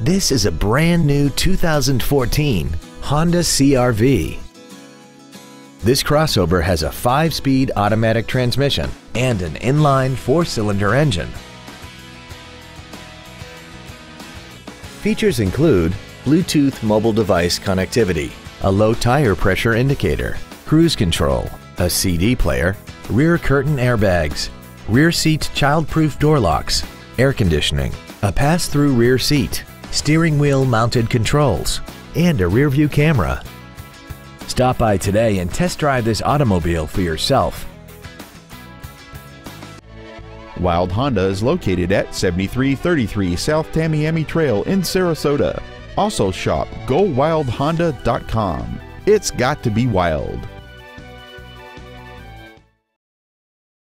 This is a brand new 2014 Honda CRV. This crossover has a 5-speed automatic transmission and an inline 4-cylinder engine. Features include Bluetooth mobile device connectivity, a low tire pressure indicator, cruise control, a CD player, rear curtain airbags, rear seat child-proof door locks, air conditioning, a pass-through rear seat, steering wheel mounted controls, and a rear view camera. Stop by today and test drive this automobile for yourself. Wilde Honda is located at 7333 South Tamiami Trail in Sarasota. Also shop GoWildeHonda.com. It's got to be wild.